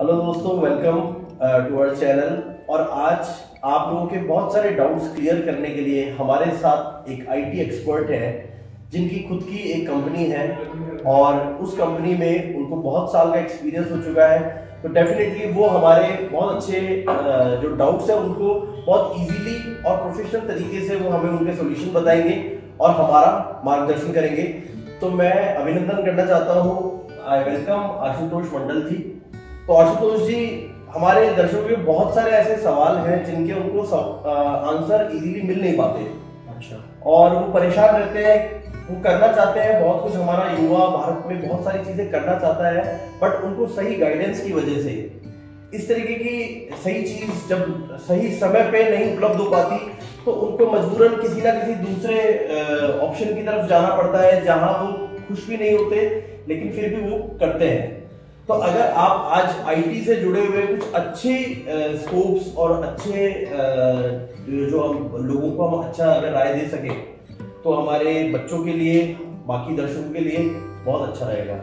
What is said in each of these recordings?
Hello दोस्तों welcome to our channel और आज आप लोगों के बहुत सारे डाउट्स क्लियर करने के लिए हमारे साथ एक आईटी एक्सपर्ट है जिनकी खुद की एक कंपनी है। और उस कंपनी में उनको बहुत साल का एक्सपीरियंस हो चुका है। तो डेफिनेटली वो हमारे बहुत अच्छे uh, जो डाउट्स हैं उनको बहुत इजीली और प्रोफेशनल तरीके से वो हमें उनके सोल्यूशन बताएँगे और हमारा मार्गदर्शन करेंगे। तो मैं अभिनंदन करना चाहता हूँ। I welcome Ashutosh Mandal ji. तो आशुतोष जी हमारे दर्शकों के बहुत सारे ऐसे सवाल हैं जिनके उनको आंसर इजीली मिल नहीं पाते। अच्छा। और वो परेशान रहते हैं वो करना चाहते हैं बहुत कुछ हमारा युवा भारत में बहुत सारी चीज़ें करना चाहता है बट उनको सही गाइडेंस की वजह से। इस तरीके की सही चीज़ जब सही समय पे नहीं उपलब्ध हो पाती तो उनको मजबूरन किसी ना किसी दूसरे ऑप्शन की तरफ़ जाना पड़ता है जहाँ वो खुश भी नहीं होते लेकिन फिर भी वो करते हैं। तो अगर आप आज आईटी से जुड़े हुए कुछ अच्छे स्कोप्स और अच्छे जो हम लोगों को हम अच्छा अगर राय दे सके तो हमारे बच्चों के लिए बाकी दर्शकों के लिए बहुत अच्छा रहेगा।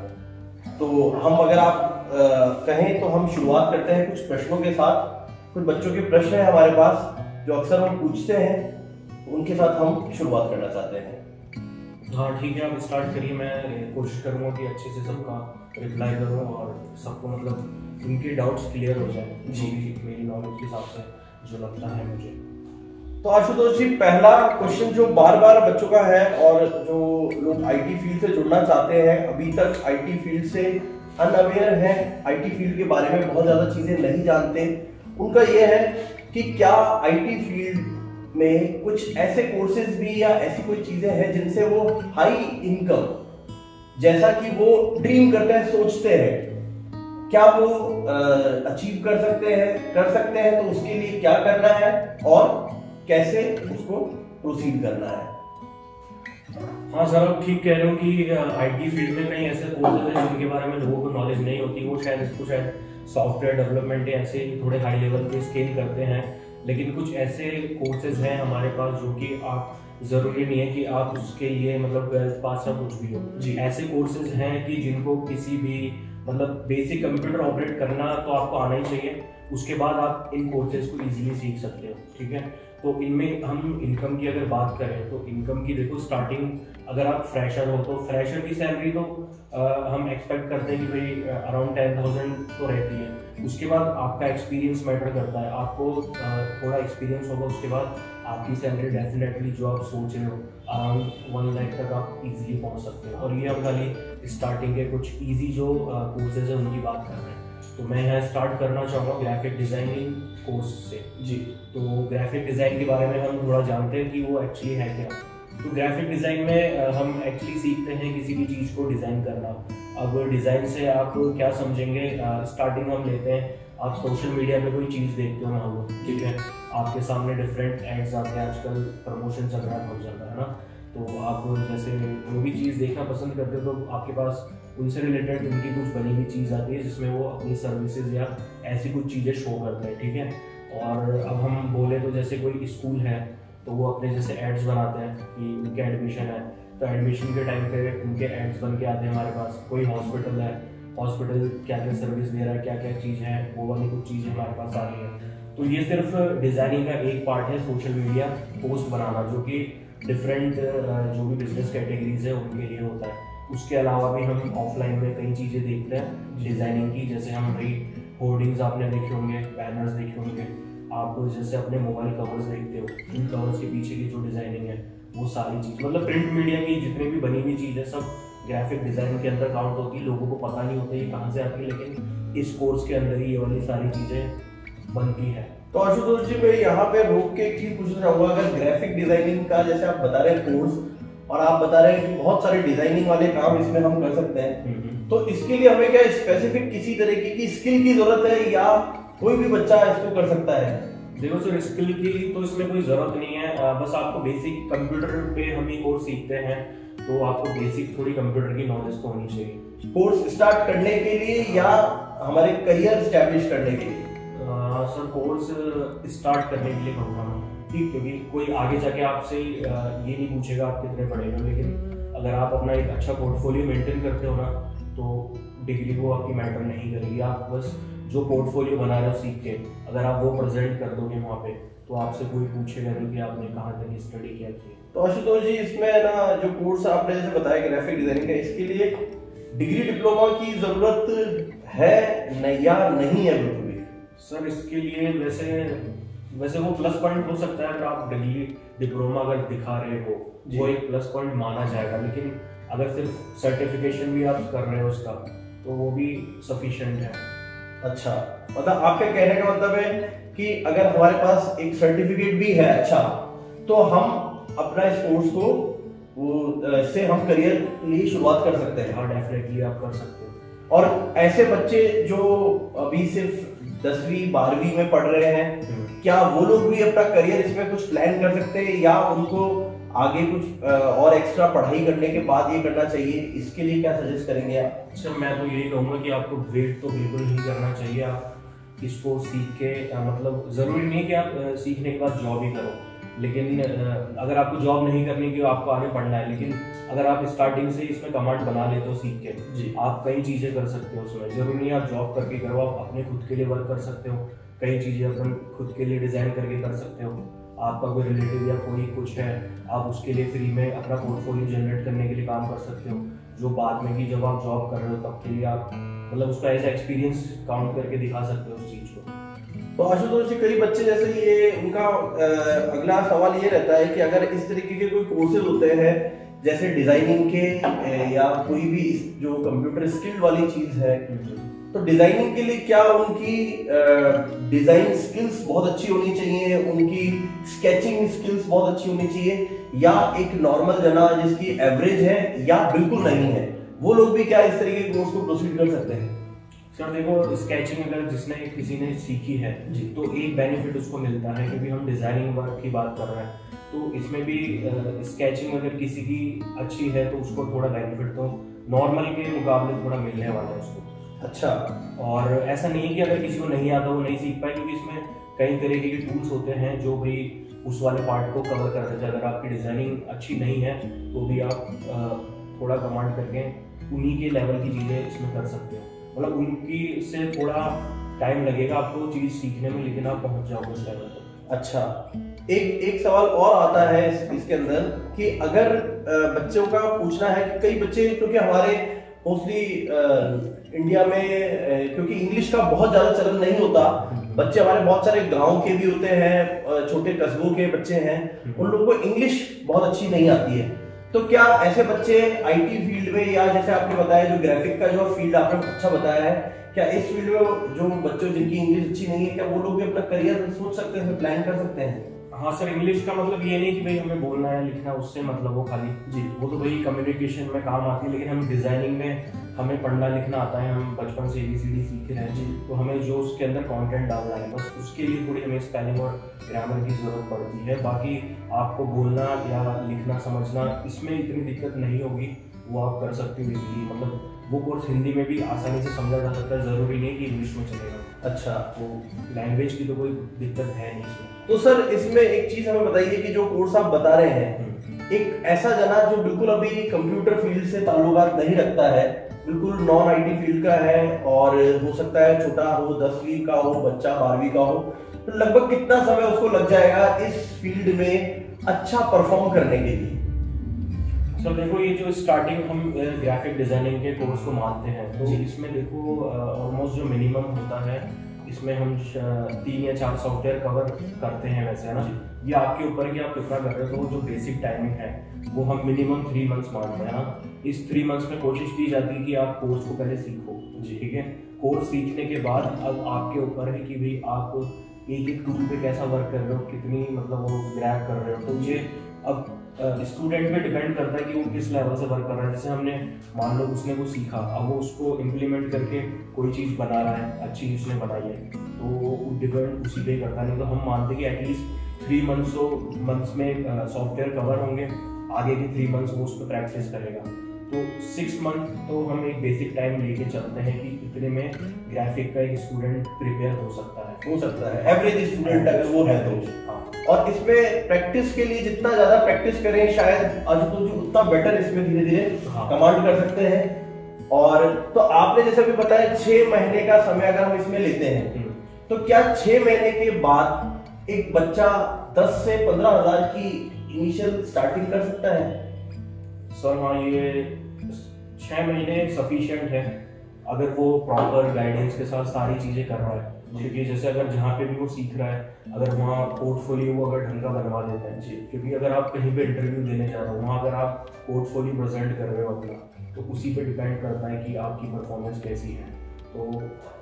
तो हम अगर आप आ, कहें तो हम शुरुआत करते हैं कुछ प्रश्नों के साथ। कुछ बच्चों के प्रश्न हैं हमारे पास जो अक्सर हम पूछते हैं उनके साथ हम शुरुआत करना चाहते हैं। हाँ ठीक है आप स्टार्ट करिए मैं कोशिश करूँगा कि अच्छे से सबका रिप्लाई करूँ और सबको मतलब उनके डाउट्स क्लियर हो जाए जी। मेरी नॉलेज के हिसाब से जो लगता है मुझे। तो आशुतोष जी पहला क्वेश्चन जो बार बार बच्चों का है और जो लोग आईटी फ़ील्ड से जुड़ना चाहते हैं अभी तक आईटी फ़ील्ड से अनअवेयर हैं आईटी फ़ील्ड के बारे में बहुत ज़्यादा चीज़ें नहीं जानते। उनका यह है कि क्या आईटी फ़ील्ड में कुछ ऐसे कोर्सेज भी या ऐसी कोई चीज़ें हैं जिनसे वो हाई इनकम जैसा कि वो ड्रीम करते हैं, सोचते हैं। क्या वो अचीव कर सकते हैं? कर सकते हैं तो उसके लिए क्या करना है और कैसे उसको प्रोसीड करना है? हाँ सर, आप ठीक कह रहे हो कि आईटी फ़ील्ड में कई ऐसे कोर्सेज हैं जिनके बारे में लोगों को नॉलेज नहीं होती। वो शायद इसको शायद सॉफ्टवेयर डेवलपमेंट ऐसे थोड़े हाई लेवल पे स्केल करते हैं। लेकिन कुछ ऐसे कोर्सेज हैं हमारे पास जो कि आप ज़रूरी नहीं है कि आप उसके लिए मतलब ट्वेल्थ पास या कुछ भी हो। जी। ऐसे कोर्सेज हैं कि जिनको किसी भी मतलब बेसिक कंप्यूटर ऑपरेट करना तो आपको आना ही चाहिए। उसके बाद आप इन कोर्सेज को इजीली सीख सकते हो ठीक है? तो इनमें हम इनकम की अगर बात करें तो इनकम की देखो स्टार्टिंग अगर आप फ्रेशर हो तो फ्रेशर की सैलरी तो आ, हम एक्सपेक्ट करते हैं कि भाई अराउंड टेन थाउज़ेंड तो रहती है। उसके बाद आपका एक्सपीरियंस मैटर करता है। आपको थोड़ा एक्सपीरियंस होगा उसके बाद आपकी सैलरी डेफिनेटली जो आप सोच रहे हो अराउंड वन लाख तक आप इजीली पहुँच सकते हो। और ये हम खाली स्टार्टिंग के कुछ ईजी जो कोर्सेज हैं उनकी बात कर रहे हैं। तो मैं यहाँ स्टार्ट करना चाहूँगा ग्राफिक डिज़ाइनिंग कोर्स से। जी। तो ग्राफिक डिज़ाइन के बारे में हम थोड़ा जानते हैं कि वो एक्चुअली है क्या। तो ग्राफिक डिज़ाइन में हम एक्चुअली सीखते हैं किसी भी चीज़ को डिज़ाइन करना। अब डिज़ाइन से आप क्या समझेंगे? स्टार्टिंग हम लेते हैं आप सोशल मीडिया पे कोई चीज़ देखते हो ना हम लोग ठीक है? आपके सामने डिफरेंट एड्स आते हैं आजकल प्रमोशन चल रहा है बहुत चल रहा है ना? तो आप जैसे जो भी चीज़ देखना पसंद करते हो तो आपके पास उनसे रिलेटेड उनकी कुछ बनी हुई चीज़ आती है, जिसमें वो अपनी सर्विसेज़ या ऐसी कुछ चीज़ें शो करते हैं, ठीक है? और अब हम बोले तो जैसे कोई स्कूल है तो वो अपने जैसे एड्स बनाते हैं कि उनके एडमिशन है। तो एडमिशन के टाइम पे उनके एड्स बन के आते हैं हमारे पास। कोई हॉस्पिटल है हॉस्पिटल क्या क्या सर्विस दे रहा है क्या क्या चीज़ है, वो वाली कुछ चीज़ें हमारे पास आ रही है। तो ये सिर्फ़ डिज़ाइनिंग का एक पार्ट है सोशल मीडिया पोस्ट बनाना, जो कि डिफरेंट जो भी बिज़नेस कैटेगरीज है, उनके लिए होता है। उसके अलावा भी हम ऑफलाइन में कई चीज़ें देखते हैं डिज़ाइनिंग की, जैसे हम भाई होर्डिंग्स आपने देखे होंगे बैनर्स देखे होंगे। आप जैसे अपने मोबाइल कवर्स देखते हो इन कवर्स के पीछे की जो डिज़ाइनिंग है, वो सारी चीज़। मतलब प्रिंट मीडिया की जितनी भी बनी हुई चीज़ है सब ग्राफिक डिज़ाइन के अंदर काउंट होती है। लोगों को पता नहीं होता ये कहाँ से आती है, लेकिन इस कोर्स के अंदर ही ये वाली सारी चीज़ें बनती है। तो आशुतोष जी मैं यहाँ पे रोक के एक चीज़ पूछना चाहूँगा। अगर ग्राफिक डिज़ाइनिंग का जैसे आप बता रहे हैं कोर्स और आप बता रहे हैं कि बहुत सारे डिज़ाइनिंग वाले काम इसमें हम कर सकते हैं हम्म, हम्म। तो इसके लिए हमें क्या स्पेसिफिक किसी तरीके की स्किल की ज़रूरत है या कोई भी बच्चा इसको कर सकता है? देखो सर स्किल की तो इसमें कोई ज़रूरत नहीं है। बस आपको बेसिक कंप्यूटर पे हम ही कोर्स सीखते हैं तो आपको बेसिक थोड़ी कंप्यूटर की नॉलेज तो होनी चाहिए। कोर्स स्टार्ट करने के लिए या हमारे करियर स्टैब्लिश करने के लिए? सर कोर्स स्टार्ट करने के लिए कहूँगा मैं। ठीक, क्योंकि कोई आगे जाके आपसे ये नहीं पूछेगा आप कितने पढ़े हो, लेकिन अगर आप अपना एक अच्छा पोर्टफोलियो मेंटेन करते हो ना तो डिग्री वो आपकी मैटर नहीं करेगी। आप बस जो पोर्टफोलियो बना रहे हो सीख के, अगर आप वो प्रेजेंट कर दोगे वहाँ पे तो आपसे कोई पूछेगा नहीं कि आपने कहाँ तक स्टडी किया थी तो आशुतोष जी, इसमें ना, जो कोर्स आपने जैसे बताया ग्राफिक डिज़ाइनिंग का, इसके लिए डिग्री डिप्लोमा की ज़रूरत है या नहीं है बिल्कुल? सर इसके लिए वैसे वैसे वो प्लस पॉइंट हो सकता है अगर आप डिग्री डिप्लोमा अगर दिखा रहे हो वो एक प्लस पॉइंट माना जाएगा। लेकिन अगर सिर्फ़ सर्टिफिकेशन भी आप कर रहे हो उसका तो वो भी सफिशिएंट है। अच्छा मतलब आपके कहने का मतलब है कि अगर हमारे पास एक सर्टिफिकेट भी है अच्छा तो हम अपना इस कोर्स को वो से हम करियर लिए शुरुआत कर सकते हैं। हाँ डेफिनेटली आप कर सकते हो। और ऐसे बच्चे जो अभी सिर्फ़ दसवीं, बारहवीं में पढ़ रहे हैं। क्या वो लोग भी अपना करियर इसमें कुछ प्लान कर सकते हैं या उनको आगे कुछ और एक्स्ट्रा पढ़ाई करने के बाद ये करना चाहिए? इसके लिए क्या सजेस्ट करेंगे आप? सर मैं तो यही कहूँगा कि आपको वेट तो बिल्कुल नहीं करना चाहिए। आप इसको सीख के मतलब ज़रूरी नहीं कि आप सीखने के बाद जॉब ही करो। लेकिन अगर आपको जॉब नहीं करनी की आपको आगे पढ़ना है। लेकिन अगर आप स्टार्टिंग से इसमें कमांड बना लेते हो सीख के जी। आप कई चीज़ें कर सकते हो उसमें। ज़रूरी नहीं आप जॉब करके करो आप अपने खुद के लिए वर्क कर सकते हो। कई चीज़ें अपन खुद के लिए डिज़ाइन करके कर सकते हो। आपका कोई रिलेटिव या कोई कुछ है आप उसके लिए फ्री में अपना पोर्टफोलियो जनरेट करने के लिए काम कर सकते हो। जो बाद में कि जब आप जॉब कर रहे हो तब के लिए आप मतलब उसका ऐसा एक्सपीरियंस काउंट करके दिखा सकते हो उस चीज़ को। तो आशुतोष जी, कई बच्चे जैसे ये, उनका अगला सवाल ये रहता है कि अगर इस तरीके के कोई कोर्सेज होते हैं, जैसे डिज़ाइनिंग के या कोई भी जो कंप्यूटर स्किल वाली चीज़ है तो डिज़ाइनिंग के लिए क्या उनकी डिज़ाइन स्किल्स बहुत अच्छी होनी चाहिए? उनकी स्केचिंग स्किल्स बहुत अच्छी होनी चाहिए? या एक नॉर्मल जना जिसकी एवरेज है, या बिल्कुल नहीं है? वो लोग भी क्या इस तरीके के कोर्स को प्रोसीड कर सकते हैं? सर देखो स्केचिंग अगर जिसने किसी ने सीखी है जी। तो एक बेनिफिट उसको मिलता है क्योंकि हम डिज़ाइनिंग वर्क की बात कर रहे हैं। तो इसमें भी स्केचिंग अगर किसी की अच्छी है तो उसको थोड़ा बेनिफिट तो नॉर्मल के मुकाबले थोड़ा मिलने वाला है उसको। अच्छा। और ऐसा नहीं है कि अगर किसी को नहीं आता वो नहीं सीख पाए क्योंकि इसमें कई तरीके के टूल्स होते हैं जो भी उस वाले पार्ट को कवर कर देते हैं। अगर आपकी डिज़ाइनिंग अच्छी नहीं है तो भी आप थोड़ा कमांड करके उन्हीं के लेवल की चीज़ें इसमें कर सकते हो। मतलब उनकी से थोड़ा टाइम लगेगा आपको चीज़ सीखने में लेकिन आप पहुँच जाओगे उस लेवल तक। अच्छा एक एक सवाल और आता है इस, इसके अंदर कि अगर बच्चों का पूछना है कि कई बच्चे क्योंकि हमारे मोस्टली इंडिया में क्योंकि इंग्लिश का बहुत ज़्यादा चलन नहीं होता बच्चे हमारे बहुत सारे गाँव के भी होते हैं छोटे कस्बों के बच्चे हैं उन लोगों को इंग्लिश बहुत अच्छी नहीं आती है। तो क्या ऐसे बच्चे आईटी फ़ील्ड में या जैसे आपने बताया जो ग्राफिक का जो फ़ील्ड आपने अच्छा बताया है, क्या इस फ़ील्ड में जो बच्चों जिनकी इंग्लिश अच्छी नहीं है, क्या वो लोग भी अपना करियर सोच सकते हैं प्लान कर सकते हैं? हाँ सर इंग्लिश का मतलब ये नहीं कि भाई हमें बोलना है, लिखना उससे मतलब वो खाली, जी, वो तो भाई कम्युनिकेशन में काम आती है, लेकिन हम डिज़ाइनिंग में हमें पढ़ना, लिखना आता है, हम बचपन से ए सी डी सीख रहे हैं, जी तो हमें जो उसके अंदर कंटेंट डालना है, बस उसके लिए थोड़ी हमें स्पेलिंग और ग्रामर की ज़रूरत पड़ती है, बाकी आपको बोलना या लिखना, समझना, इसमें इतनी दिक्कत नहीं होगी, वो आप कर सकते हो इजीली मतलब वो कोर्स हिंदी में भी आसानी से समझा जा सकता है, ज़रूरी नहीं कि इंग्लिश में चलेगा। अच्छा तो लैंग्वेज की तो कोई दिक्कत है नहीं इसमें तो सर इसमें एक चीज़ हमें बताइए कि जो कोर्स आप बता रहे हैं हम्म। एक ऐसा जना जो बिल्कुल अभी कंप्यूटर फ़ील्ड से ताल्लुकात नहीं रखता है बिल्कुल नॉन आईटी फ़ील्ड का है और हो सकता है छोटा हो दसवीं का हो बच्चा बारहवीं का हो तो लगभग कितना समय उसको लग जाएगा इस फ़ील्ड में अच्छा परफॉर्म करने के लिए सर देखो ये जो स्टार्टिंग हम ग्राफिक डिज़ाइनिंग के कोर्स को मानते हैं तो इसमें देखो ऑलमोस्ट जो मिनिमम होता है इसमें हम तीन या चार सॉफ्टवेयर कवर करते हैं वैसे है ना? ये आपके ऊपर कि आप कितना कर रहे हो तो जो बेसिक टाइमिंग है वो हम मिनिमम थ्री मंथ्स मानते हैं ना? इस थ्री मंथ्स में कोशिश की जाती है कि आप कोर्स को पहले सीखो जी। ठीक है? कोर्स सीखने के बाद अब आपके ऊपर है कि भाई आप एक एक टूल पे कैसा वर्क कर रहे हो कितनी मतलब वो ग्रैप कर रहे हो तो ये अब स्टूडेंट पे डिपेंड करता है कि वो किस लेवल से वर्क कर रहा है। जैसे हमने मान लो उसने वो सीखा अब वो उसको इम्प्लीमेंट करके कोई चीज़ बना रहा है अच्छी उसने बनाई है तो वो डिपेंड उसी पे करता नहीं तो हम मानते कि at least three months months में सॉफ्टवेयर कवर होंगे आगे के थ्री मंथ्स वो उस पर प्रैक्टिस करेगा। तो सिक्स मंथ तो हम एक बेसिक टाइम लेके चलते हैं कि इतने में ग्राफिक का एक स्टूडेंट प्रिपेयर हो सकता है। हो सकता है। एवरेज स्टूडेंट अगर वो है तो। हाँ। और इसमें प्रैक्टिस के लिए जितना ज़्यादा प्रैक्टिस करें शायद आशुतोष जी उतना बेटर इसमें धीरे धीरे कमांड कर सकते हैं। और तो आपने जैसे भी बताया छह महीने का समय अगर हम इसमें लेते हैं हम्म। तो क्या छह महीने के बाद एक बच्चा दस से पंद्रह हज़ार की इनिशियल स्टार्टिंग कर सकता है? सर हाँ ये छः महीने सफिशिएंट है। अगर वो प्रॉपर गाइडेंस के साथ सारी चीज़ें कर रहा है क्योंकि जैसे अगर जहाँ पे भी वो सीख रहा है अगर वहाँ पोर्टफोलियो वो अगर ढंग का बनवा देता है जी। क्योंकि अगर आप कहीं पे इंटरव्यू देने जा रहे हो वहाँ अगर आप पोर्टफोलियो प्रेजेंट कर रहे हो अपना तो उसी पे डिपेंड करता है कि आपकी परफॉर्मेंस कैसी है। तो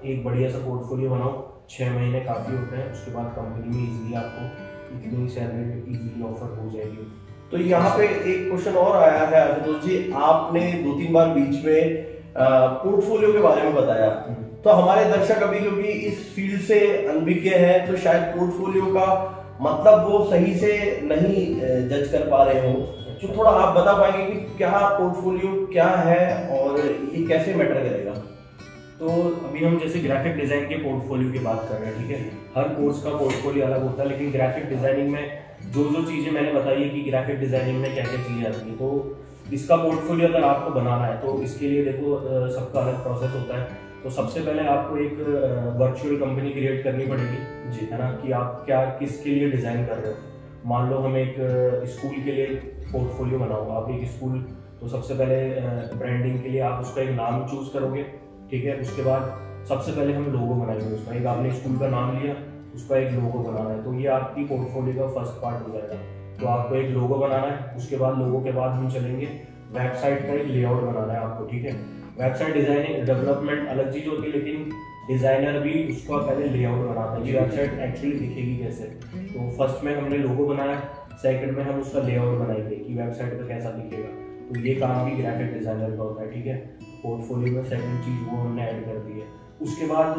एक बढ़िया सा पोर्टफोलियो बनाओ छः महीने काफ़ी होते हैं उसके बाद कंपनी में इजीली आपको इतनी सैलरी ईजिली ऑफ़र हो जाएगी। तो यहाँ पे एक क्वेश्चन और आया है आशुतोष जी आपने दो तीन बार बीच में पोर्टफोलियो के बारे में बताया। तो हमारे दर्शक अभी क्योंकि इस फ़ील्ड से अनभिज्ञ हैं तो शायद पोर्टफोलियो का मतलब वो सही से नहीं जज कर पा रहे हो। तो थोड़ा आप बता पाएँगे कि क्या पोर्टफोलियो क्या है और ये कैसे मैटर करेगा? तो अभी हम जैसे ग्राफिक डिज़ाइन के पोर्टफोलियो की बात कर रहे हैं, ठीक है? हर कोर्स का पोर्टफोलियो अलग होता है, लेकिन ग्राफिक डिज़ाइनिंग में जो जो चीज़ें मैंने बताई है कि ग्राफिक डिज़ाइनिंग में क्या क्या चीज़ें आती हैं तो इसका पोर्टफोलियो अगर आपको बनाना है तो इसके लिए देखो सबका अलग प्रोसेस होता है। तो सबसे पहले आपको एक वर्चुअल कंपनी क्रिएट करनी पड़ेगी, जी। है ना? कि आप क्या, किसके लिए डिज़ाइन कर रहे हो? मान लो हम एक स्कूल के लिए पोर्टफोलियो बनाओ आप एक स्कूल तो सबसे पहले ब्रांडिंग के लिए आप उसका एक नाम चूज़ करोगे, ठीक है? उसके बाद सबसे पहले हम लोगो बनाएँगे उसका। एक आपने स्कूल का नाम लिया, उसका एक लोगो बनाना है। तो ये आपकी पोर्टफोलियो का फ़र्स्ट पार्ट हो जाएगा। तो आपको एक लोगो बनाना है उसके बाद लोगो के बाद हम चलेंगे वेबसाइट का एक लेआउट बनाना है आपको ठीक है? वेबसाइट डिज़ाइनिंग डेवलपमेंट अलग चीज़ होती है लेकिन डिज़ाइनर भी उसका पहले लेआउट बनाता है कि वेबसाइट एक्चुअली दिखेगी कैसे। तो फ़र्स्ट में हमने लोगो बनाया सेकंड में हम उसका लेआउट बनाएँगे कि वेबसाइट पर कैसा दिखेगा। तो ये काम भी ग्राफिक डिज़ाइनर का होता है ठीक है? पोर्टफोलियो में सेकंड चीज़ वो हमने ऐड कर दी है। उसके बाद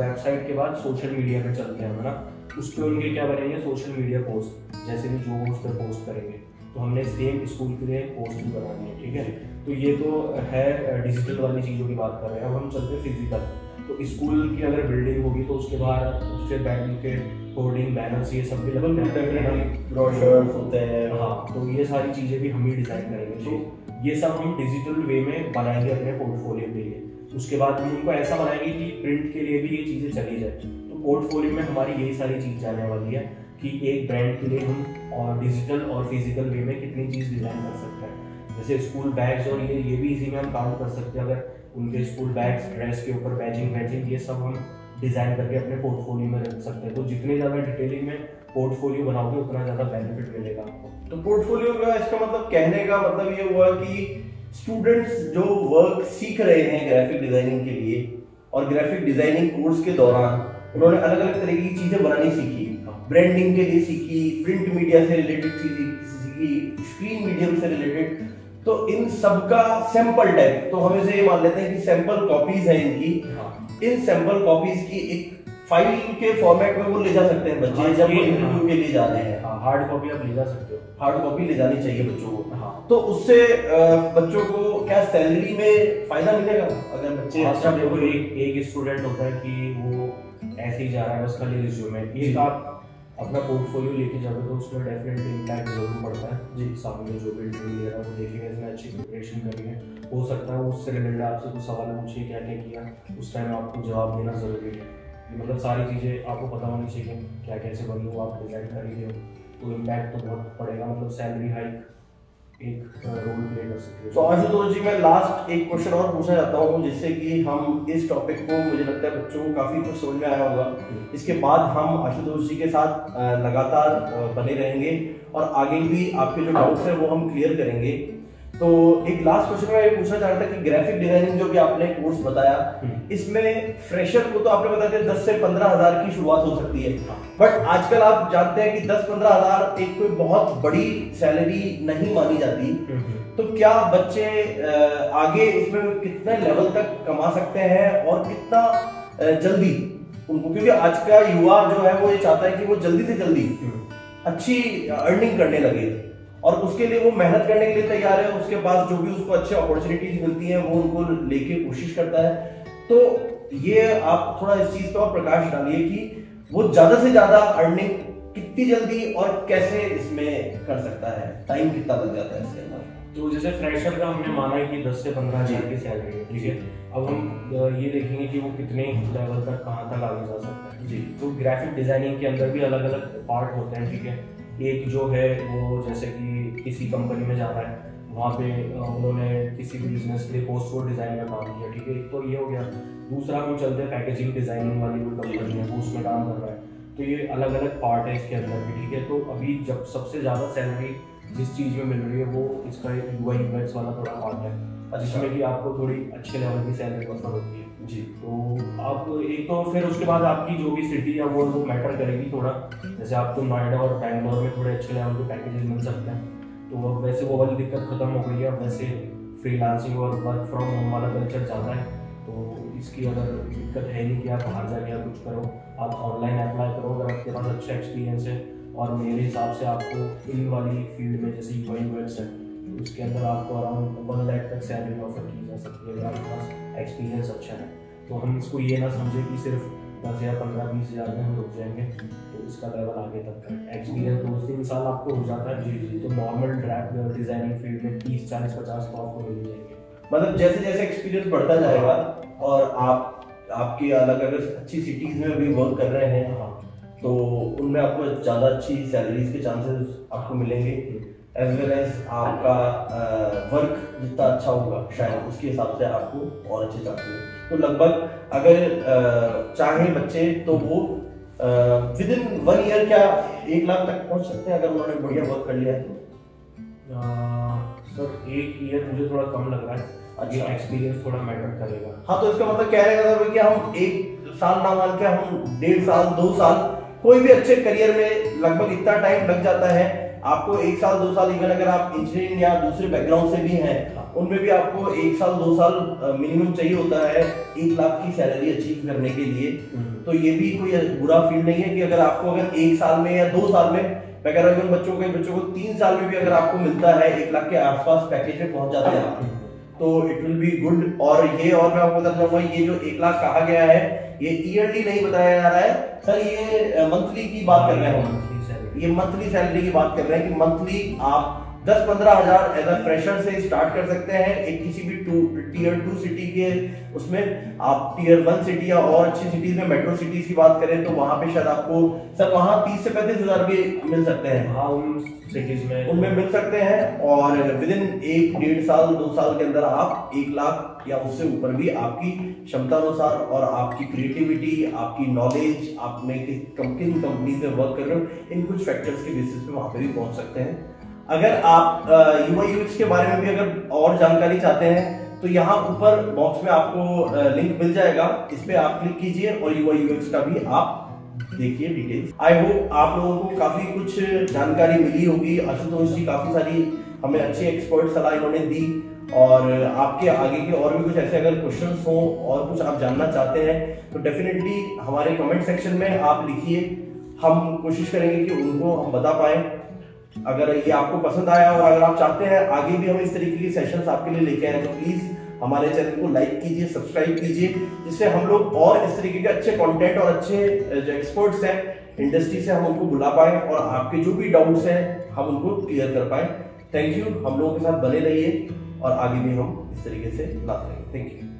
वेबसाइट के बाद सोशल मीडिया पे चलते हैं हम ना? उस पर उनके क्या बनेंगे? सोशल मीडिया पोस्ट जैसे भी जो वो उस पर पोस्ट करेंगे। तो हमने सेम स्कूल के लिए पोस्ट भी बनानी है ठीक है? तो ये तो है डिजिटल वाली चीज़ों की बात कर रहे हैं। अब हम चलते हैं फ़िज़िकल तो स्कूल की अगर बिल्डिंग होगी तो उसके बाहर उसके बैंक के होर्डिंग बैनर्स ये सब भी ब्रोशर्स होते हैं। हाँ तो ये सारी चीज़ें भी हम ही डिज़ाइन करेंगे तो ये सब हम डिजिटल वे में बनाएँगे अपने पोर्टफोलियो के लिए। उसके बाद हम उनको ऐसा बनाएँगे कि प्रिंट के लिए भी ये चीज़ें चली जाए। पोर्टफोलियो में हमारी यही सारी चीज़ जाने वाली है कि एक ब्रांड के लिए हम और डिजिटल और फ़िज़िकल वे में कितनी चीज़ डिज़ाइन कर सकते हैं। जैसे स्कूल बैग्स और ये ये भी इसी में हम काउंट कर सकते हैं। अगर उनके स्कूल बैग्स ड्रेस के ऊपर बैजिंग बैजिंग ये सब हम डिज़ाइन करके अपने पोर्टफोलियो में रख सकते हैं। तो जितने ज़्यादा डिटेलिंग में पोर्टफोलियो बनाओगे, उतना ज़्यादा बेनिफिट मिलेगा आपको। तो पोर्टफोलियो का इसका मतलब कहने का मतलब ये हुआ कि स्टूडेंट्स जो वर्क सीख रहे हैं ग्राफिक डिज़ाइनिंग के लिए और ग्राफिक डिज़ाइनिंग कोर्स के दौरान उन्होंने अलग अलग तरह की चीज़ें बनानी सीखी। ब्रांडिंग के लिए सीखी प्रिंट मीडिया से रिलेटेड चीज़ें सीखी स्क्रीन मीडियम से रिलेटेड तो इन सब का सैंपल टाइप तो हम इसे ये मान लेते हैं कि सैंपल कॉपीज हैं इनकी। हाँ। इन सैंपल कॉपीज की एक फ़ाइल के फॉर्मेट में वो ले जा सकते हैं बच्चे हाँ, जब इंटरव्यू के लिए जा रहे हैं। हाँ हार्ड कॉपी आप ले जा सकते हो। हार्ड कॉपी ले जानी चाहिए बच्चों को। हाँ। तो उससे बच्चों को क्या सैलरी में फ़ायदा मिलेगा? अगर बच्चे अच्छा अच्छा देखो एक एक स्टूडेंट होता है कि वो ऐसे ही जा रहा है बस खाली रिज्यूमे। एक आप अपना पोर्टफोलियो लेके जाओगे तो उसमें डेफिनेटली इम्पैक्ट ज़रूर पड़ता है। जी। सामने जो भी इंटरव्यू ले रहा है वो देखेंगे इसने अच्छी प्रिपरेशन करी है हो सकता है उससे रिलेटेड आपसे कुछ सवाल पूछिए क्या क्या किया उस टाइम आपको जवाब देना ज़रूरी है। मतलब सारी चीज़ें आपको पता होनी चाहिए क्या कैसे बनी हो आप डिज़ाइन कर रही हो। तो इम्पैक्ट तो बहुत पड़ेगा मतलब सैलरी हाइक एक रोल प्ले कर सकती है। तो आशुतोष जी मैं लास्ट एक क्वेश्चन और पूछना चाहता हूँ जिससे कि हम इस टॉपिक को मुझे लगता है बच्चों को काफ़ी कुछ समझ में आया होगा। इसके बाद हम आशुतोष जी के साथ लगातार बने रहेंगे और आगे भी आपके जो डाउट्स हैं वो हम क्लियर करेंगे। तो एक लास्ट क्वेश्चन में ये पूछना चाह रहा था कि ग्राफिक डिज़ाइनिंग जो भी आपने कोर्स बताया हम्म। इसमें फ्रेशर को तो आपने बताया दस से पंद्रह हज़ार की शुरुआत हो सकती है। हाँ। बट आजकल आप जानते हैं कि दस पंद्रह हज़ार एक कोई बहुत बड़ी सैलरी नहीं मानी जाती। तो क्या बच्चे आगे इसमें कितने लेवल तक कमा सकते हैं और कितना जल्दी? उनको क्योंकि आज का युवा जो है वो ये चाहता है कि वो जल्दी से जल्दी अच्छी अर्निंग करने लगे। और उसके लिए वो मेहनत करने के लिए तैयार है उसके पास जो भी उसको अच्छे अपॉर्चुनिटीज़ मिलती हैं वो उनको लेके कोशिश करता है। तो ये आप थोड़ा इस चीज़ पर और प्रकाश डालिए कि वो ज़्यादा से ज़्यादा अर्निंग कितनी जल्दी और कैसे इसमें कर सकता है। टाइम कितना लग जाता है इसके अंदर? तो जैसे फ्रेशर का हमने माना है कि 10 से 15 हज़ार की सैलरी है ठीक है? अब हम ये देखेंगे कि वो कितने लेवल तक कहाँ तक आगे जा सकता है। जी। तो ग्राफिक डिज़ाइनिंग के अंदर भी अलग अलग पार्ट होते हैं ठीक है? एक जो है वो जैसे कि किसी कंपनी में जा रहा है, वहाँ पे उन्होंने किसी भी बिज़नेस के लिए पोस्ट कोड डिज़ाइन का काम किया, ठीक है? एक तो ये हो गया। दूसरा हम चलते हैं पैकेजिंग डिज़ाइनिंग वाली कोई कंपनी है, वो उसमें काम कर रहा है। तो ये अलग अलग पार्ट है इसके अंदर भी, ठीक है? तो अभी जब सबसे ज़्यादा सैलरी जिस चीज़ में मिल रही है, वो इसका यू आई वाला थोड़ा पार्ट है। जिसमें कि आपको थोड़ी अच्छे लेवल की सैलरी ऑफ़र होती है। जी। तो आप एक तो फिर उसके बाद आपकी जो भी सिटी है वो वो मैटर करेगी थोड़ा। जैसे आपको नोएडा और बैंगलोर में थोड़े अच्छे लेवल के पैकेजेस मिल सकते हैं। तो अब वैसे वो वाली दिक्कत खत्म हो गई है। वैसे फ्रीलांसिंग और वर्क फ्रॉम होम वाला कल्चर ज़्यादा है। तो इसकी अगर दिक्कत है नहीं कि आप बाहर जाके या कुछ करो आप ऑनलाइन अप्लाई करो अगर आपके पास अच्छा एक्सपीरियंस है। और मेरे हिसाब से आपको इन वाली फ़ील्ड में जैसे यू आई है। उसके अंदर आपको अराउंड वन लाख तक सैलरी ऑफ़र की जा सकती है अगर आपके पास एक्सपीरियंस अच्छा है। तो हम इसको ये ना समझे कि सिर्फ़ दस या पंद्रह बीस हज़ार में हम रुक जाएँगे तो इसका लेवल आगे तक का एक्सपीरियंस दो तीन साल आपको हो जाता है। जी जी। तो नॉर्मल ड्रैप डिज़ाइनिंग फ़ील्ड में तीस चालीस पचास तो आपको मिल जाएँगे। मतलब जैसे जैसे एक्सपीरियंस बढ़ता जाएगा और आप आपकी अलग अलग अच्छी सिटीज़ में भी वर्क कर रहे हैं हाँ। तो उनमें आपको ज़्यादा अच्छी सैलरीज के चांसेस आपको मिलेंगे। एज वेल एज आपका वर्क जितना अच्छा होगा शायद उसके हिसाब से आपको और अच्छे चांसेस तो लगभग अगर चाहे बच्चे तो वो विद इन वन ईयर क्या एक लाख तक पहुँच सकते हैं अगर उन्होंने बढ़िया वर्क कर लिया है तो सर एक ईयर मुझे थोड़ा कम लग रहा है। अच्छा। एक्सपीरियंस थोड़ा मैटर करेगा। हाँ तो इसका मतलब कहने का मतलब कि हम एक साल ना मान के हम डेढ़ साल दो साल कोई भी अच्छे करियर में लगभग इतना टाइम लग जाता है आपको एक साल दो साल इवन अगर आप इंजीनियरिंग या दूसरे बैकग्राउंड से भी हैं उनमें भी आपको एक साल दो साल मिनिमम चाहिए होता है एक लाख की सैलरी अचीव करने के लिए। हम्म। तो ये भी कोई बुरा फ़ील्ड नहीं है कि अगर आपको अगर एक साल में या दो साल में मैं कह रहा हूँ बच्चों के बच्चों को तीन साल में भी अगर आपको मिलता है एक लाख के आसपास पैकेज में पहुँच जाते हैं आप। तो इट विल बी गुड और ये और मैं आपको बताना चाहूँगा ये जो एक लाख कहा गया है ये ईयरली नहीं बताया जा रहा है। सर ये मंथली की बात कर रहे हैं ये मंथली सैलरी की बात कर रहे हैं कि मंथली आप दस पंद्रह हज़ार एज अ फ्रेशर से स्टार्ट कर सकते हैं। एक किसी भी टू टीयर टू सिटी के उसमें आप टीयर वन सिटी या और अच्छी सिटीज़ में मेट्रो सिटीज़ की बात करें तो वहाँ पे शायद आपको सर वहाँ तीस से पैंतीस हज़ार भी मिल सकते हैं। हाँ उन सिटीज़ में। उनमें मिल सकते हैं और विद इन एक डेढ़ साल दो साल के अंदर आप एक लाख या उससे ऊपर भी आपकी क्षमता अनुसार और आपकी क्रिएटिविटी आपकी नॉलेज आपने किन कंपनीज़ में वर्क कर रहे हो इन कुछ फैक्टर्स के बेसिस पे वहाँ पे भी पहुँच सकते हैं। अगर आप युवा यूएक्स के बारे में भी अगर और जानकारी चाहते हैं तो यहाँ ऊपर बॉक्स में आपको लिंक मिल जाएगा। इस पर आप क्लिक कीजिए और युवा यूएक्स का भी आप देखिए डिटेल्स आई होप आप लोगों को काफ़ी कुछ जानकारी मिली होगी। आशुतोष जी काफ़ी सारी हमें अच्छी एक्सपर्ट सलाह इन्होंने दी। और आपके आगे के और भी कुछ ऐसे अगर क्वेश्चंस हो और कुछ आप जानना चाहते हैं तो डेफिनेटली हमारे कमेंट सेक्शन में आप लिखिए। हम कोशिश करेंगे कि उनको हम बता पाए। अगर ये आपको पसंद आया और अगर आप चाहते हैं आगे भी हम इस तरीके की सेशंस आपके लिए लेके आए तो प्लीज़ हमारे चैनल को लाइक कीजिए सब्सक्राइब कीजिए, जिससे हम लोग और इस तरीके के अच्छे कंटेंट और अच्छे जो एक्सपर्ट्स हैं इंडस्ट्री से हम उनको बुला पाए और आपके जो भी डाउट्स हैं, हम उनको क्लियर कर पाए। थैंक यू हम लोगों के साथ बने रहिए और आगे भी हम इस तरीके से लाते रहेंगे थैंक यू